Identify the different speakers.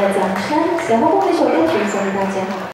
Speaker 1: 的掌声，随后放一首歌曲送给大家。